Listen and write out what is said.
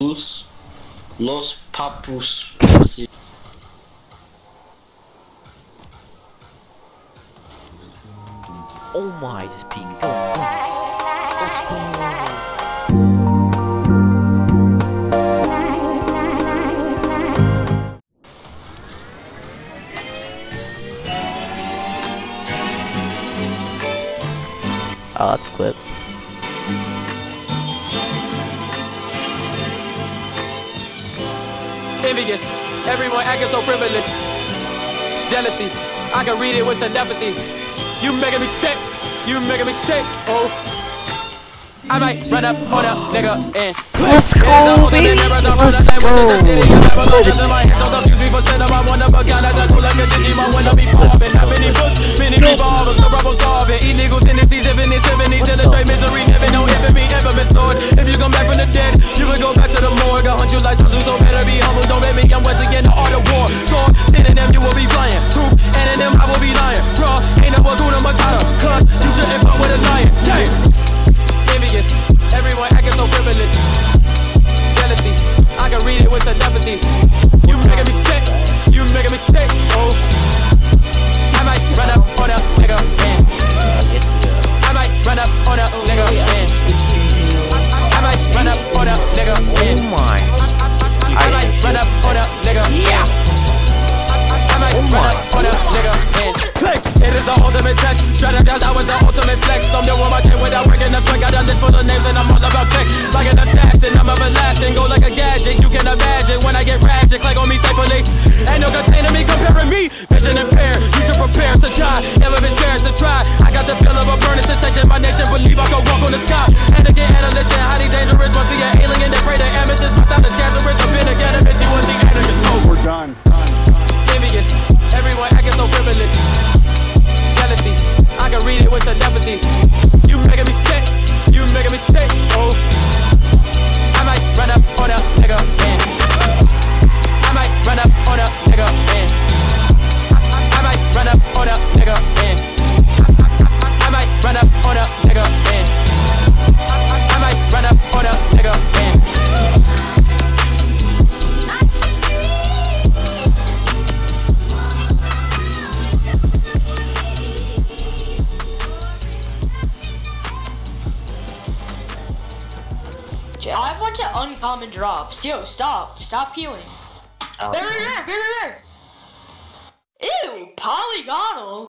Los, papus. Oh my, just peek. Go, go. Let's go. Oh, that's a clip. Envious. Everyone acting so frivolous. Jealousy, I can read it with telepathy. You making me sick, you making me sick. Oh, I might run up on a nigga and. Let's go, baby. Let's go. Many revolvers, no you like Sun so better be humble. Don't let me, I'm once again the art of war. So, synonym, you will be flying. Truth, anonym, I will be lying. Raw, ain't no. Cause you shouldn't fuck with a lion. Damn. Envious, everyone acting so frivolous. Jealousy, I can read it with telepathy. You making me sick, you making me sick. Oh, I might run up on a nigga and I might run up on a nigga and I might run up on a nigga Oh my. I have a bunch of uncommon drops. Yo, stop. Stop healing. Oh. There, there, there, there, there. Ew, polygonal.